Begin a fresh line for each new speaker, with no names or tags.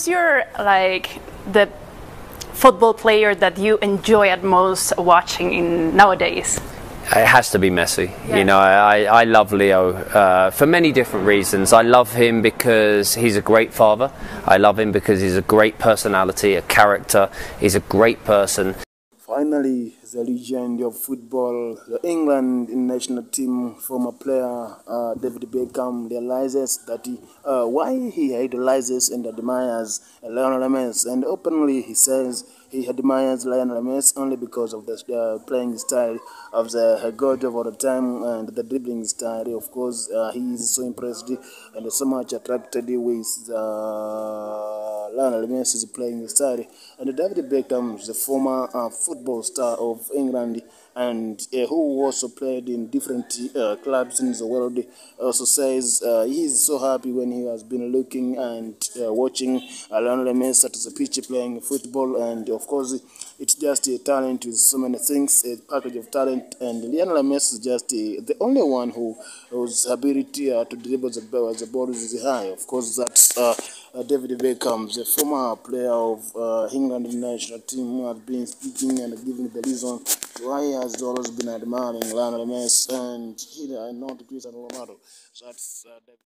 Who's your like the football player that you enjoy at most watching in nowadays?
It has to be Messi.
Yeah.
You know, I, I love Leo uh, for many different reasons. I love him because he's a great father. I love him because he's a great personality, a character. He's a great person.
Finally, the legend of football, the England national team former player uh, David Beckham realizes that he, uh, why he idolizes and admires Lionel Messi, and openly he says he admires Lionel Messi only because of the uh, playing style of the god of all the time and the dribbling style. Of course, uh, he is so impressed and so much attracted with uh, Lionel Messi's playing style. And David Beckham, the former uh, football star of England and uh, who also played in different uh, clubs in the world, also says uh, he is so happy when he has been looking and uh, watching Lionel Messi at the pitch playing football. And of course, it's just a talent with so many things, a package of talent. And Lionel Messi is just uh, the only one who whose ability uh, to dribble the ball, the ball is high. Of course, that's uh, uh, David Beckham, the former player of uh, England national team, who has been speaking and giving the reason why he has always been admiring Lionel Messi and he, uh, not Cristiano Ronaldo. That's uh.